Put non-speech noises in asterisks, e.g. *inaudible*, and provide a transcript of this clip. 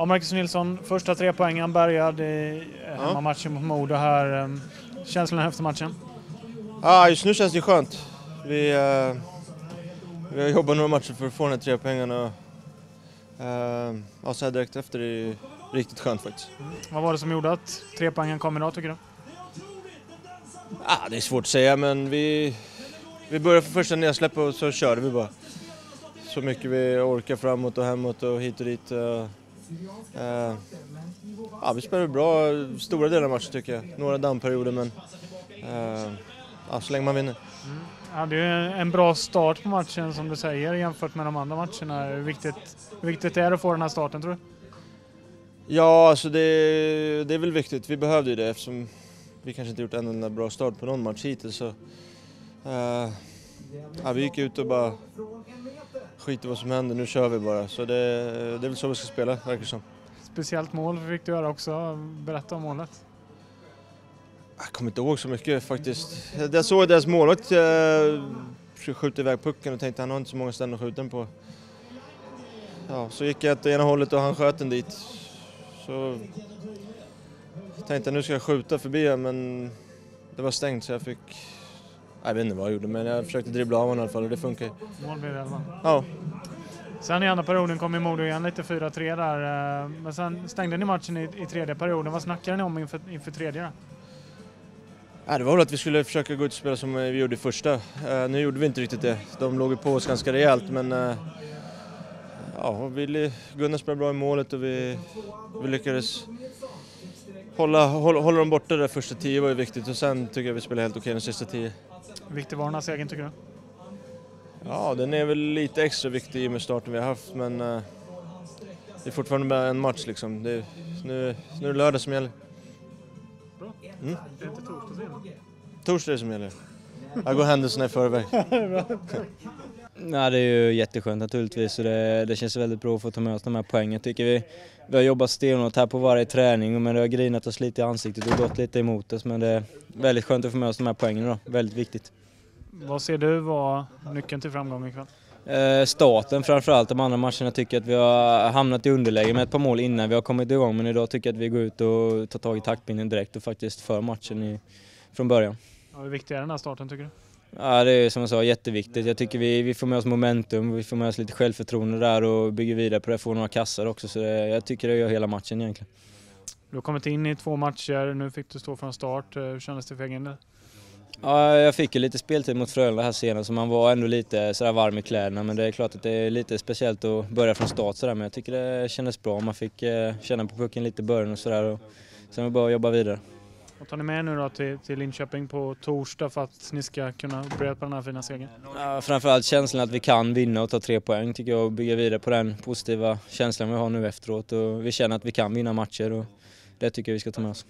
Ja, Marcus Nilsson, första tre poängen bärgad i hemmamatchen mot Modo här. Ehm, känslan efter matchen? Ja, just nu känns det skönt. Vi, uh, vi har jobbat några matcher för att få den här tre poängen och uh, ja, så här direkt efter är det riktigt skönt faktiskt. Mm. Vad var det som gjorde att tre poängen kom idag tycker du? Ah, det är svårt att säga men vi, vi började för första nedsläpp och så körde vi bara. Så mycket vi orkar framåt och hemåt och hit och dit. Uh, uh, ja, vi spelade bra stora delar av matchen tycker jag. Några dammperioder men uh, ja, så länge man vinner. Mm. Ja, det är en bra start på matchen som du säger jämfört med de andra matcherna. Hur viktigt, viktigt är det att få den här starten tror du? Ja, alltså det, det är väl viktigt. Vi behövde ju det eftersom vi kanske inte gjort en enda bra start på någon match hittills. Så, uh, ja, vi gick ut och bara skit i vad som händer, nu kör vi bara. Så det, det är väl så vi ska spela, verkar som. Speciellt mål fick du göra också. Berätta om målet. Jag kommer inte ihåg så mycket faktiskt. Jag såg deras målvakt eh, skjuta iväg pucken och tänkte han har inte så många ställen att skjuta den på. Ja, så gick jag åt ena hållet och han sköt den dit. Så tänkte jag nu ska jag skjuta förbi men det var stängt så jag fick... Jag vet inte vad jag gjorde men jag försökte dribbla av honom i alla fall och det funkar Mål blev det. Ja. Sen i andra perioden kom ju Modo igen lite 4-3 där. Eh, men sen stängde ni matchen i, i tredje perioden. Vad snackade ni om inför, inför tredje? Då? Ja, det var väl att vi skulle försöka gå ut och spela som vi gjorde i första. Uh, nu gjorde vi inte riktigt det. De låg på oss ganska rejält men uh, ja, vi, Gunnar spelade bra i målet och vi, vi lyckades hålla, hålla, hålla dem borta där första tio var ju viktigt och sen tycker jag vi spelade helt okej de sista tio. Hur viktig var den här segern tycker du? Ja, den är väl lite extra viktig i och med starten vi har haft men uh, det är fortfarande bara en match liksom. Det, nu, nu är det lördag som gäller. Bra. Mm. Det är inte torsdag som Torsdag är det som gäller. Jag går händelserna i förväg. *laughs* *laughs* Nej, det är ju jätteskönt naturligtvis och det, det känns väldigt bra att få ta med oss de här poängen tycker vi. Vi har jobbat stenhårt här på varje träning men det har grinat oss lite i ansiktet och gått lite emot oss men det är väldigt skönt att få med oss de här poängen idag, väldigt viktigt. Vad ser du var nyckeln till framgång ikväll? Eh, starten framförallt, de andra matcherna tycker jag att vi har hamnat i underläge med ett par mål innan vi har kommit igång men idag tycker jag att vi går ut och tar tag i taktpinnen direkt och faktiskt för matchen i, från början. Ja, hur viktig är den här starten tycker du? Ja, det är som jag sa jätteviktigt. Jag tycker vi, vi får med oss momentum, vi får med oss lite självförtroende där och bygger vidare på det, får några kassar också. Så det, jag tycker det gör hela matchen egentligen. Du har kommit in i två matcher, nu fick du stå från start. Hur kändes det för egen del? Ja, jag fick ju lite speltid mot Frölunda här senast så man var ändå lite sådär varm i kläderna men det är klart att det är lite speciellt att börja från start sådär men jag tycker det kändes bra. Man fick eh, känna på pucken lite i början och sådär och sen var det bara att jobba vidare. Vad tar ni med nu då till, till Linköping på torsdag för att ni ska kunna upprepa den här fina segern? Ja, framförallt känslan att vi kan vinna och ta tre poäng tycker jag och bygga vidare på den positiva känslan vi har nu efteråt och vi känner att vi kan vinna matcher och det tycker jag vi ska ta med oss.